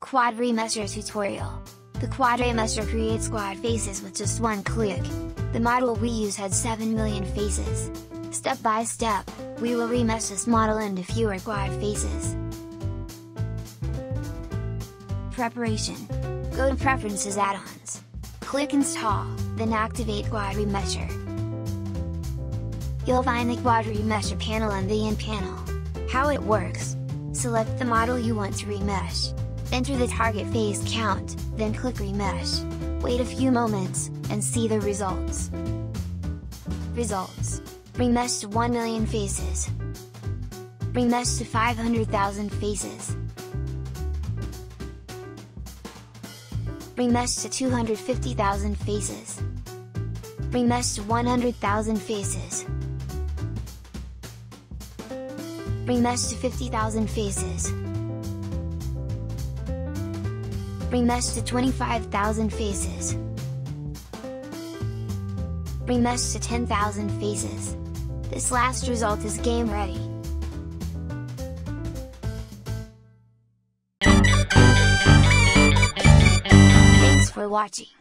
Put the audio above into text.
Quad Remesher Tutorial The Quad Remesher creates quad faces with just one click. The model we use had 7 million faces. Step by step, we will remesh this model into fewer quad faces. Preparation Go to Preferences Add-ons. Click Install, then activate Quad Remesher. You'll find the Quad Remesher panel in the N panel. How it works Select the model you want to remesh. Enter the target face count, then click remesh. Wait a few moments, and see the results. Results. Remesh to 1 million faces. Remesh to 500,000 faces. Remesh to 250,000 faces. Remesh to 100,000 faces. Remesh to 50,000 faces. Remesh to 25,000 faces. Remesh to 10,000 faces. This last result is game ready. Thanks for watching.